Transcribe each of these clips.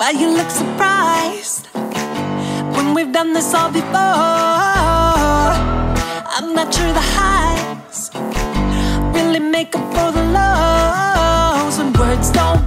Why you look surprised When we've done this all before. I'm not sure the highs Really make up for the lows. When words don't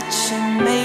touch and make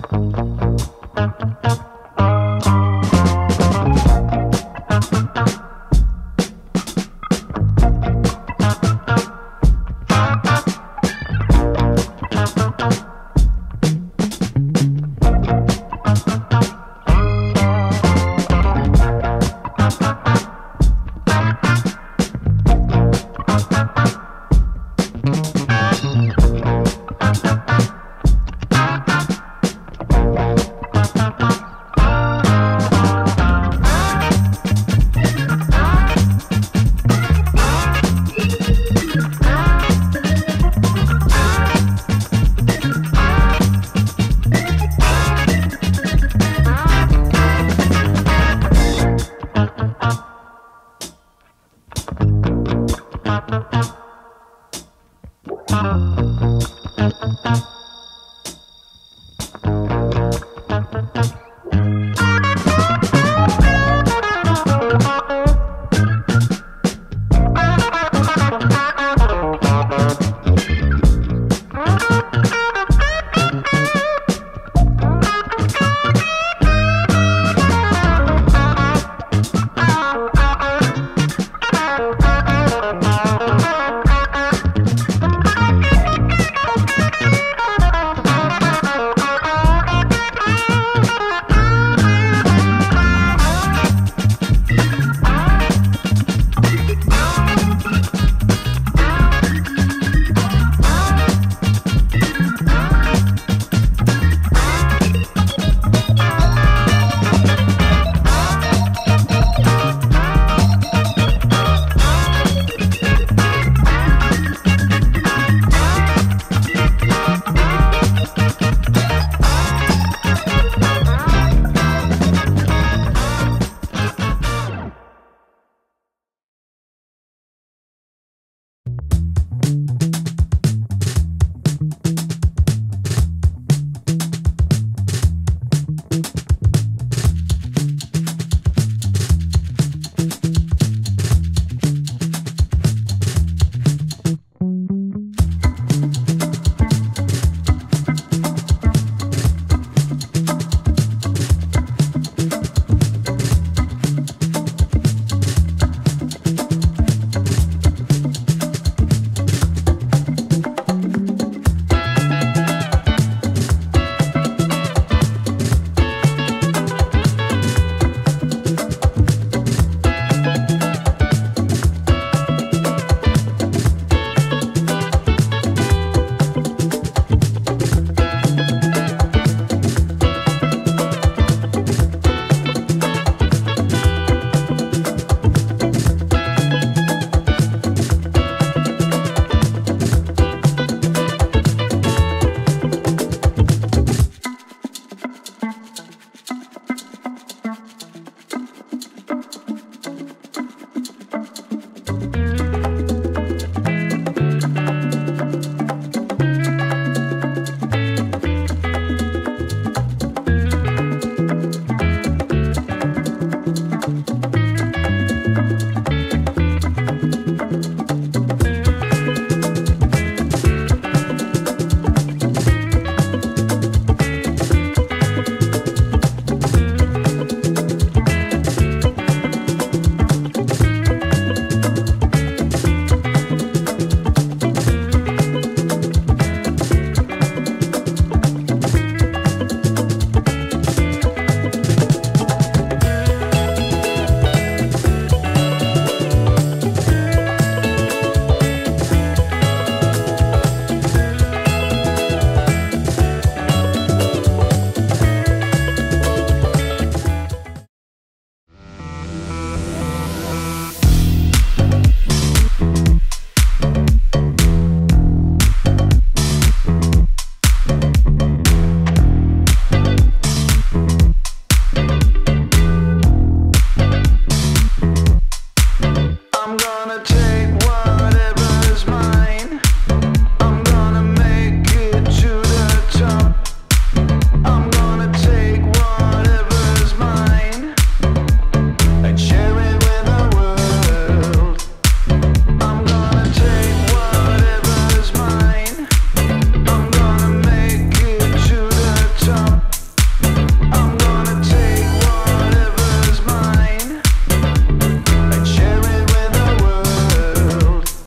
Thank you. I'm gonna